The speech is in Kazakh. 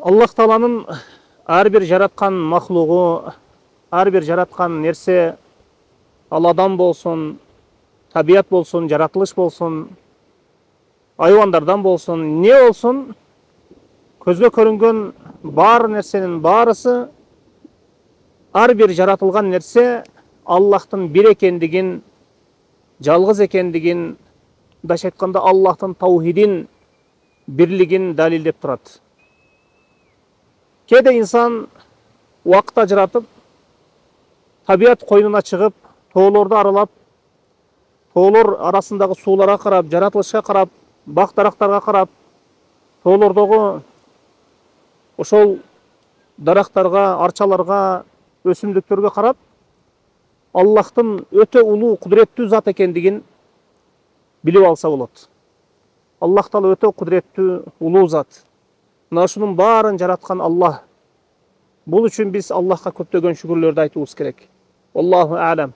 аллах тағаланың әрбір жаратқан мақлуғы әрбір жаратқан нәрсе ал адам болсын табиғат болсын жаратылыш болсын айуандардан болсын не болсын көзге көрінген бар нәрсенің барысы әрбір жаратылған нәрсе аллахтың бір екендігін жалғыз екендігін былайша айтқанда аллахтың таухидин бірлігін дәлелдеп тұрады. Кейде инсан уақыт ажыратып табиғат қойнына шығып тауларды аралап таулар арасындағы суларға қарап жаратылышқа қарап бақ дарақтарға қарап таулардағы ошол дарақтарға арчаларға өсімдіктерге қарап аллахтың өте улуу құдіреттүү зат екендігін біліп алса болады аллах тағала өте құдіреттүү улуу зат мына ушунун баарын жараткан аллах. Бұл үшін біз аллахқа көптөгөн шүгүрлөрдү айтуубуз керек. Аллаху алам.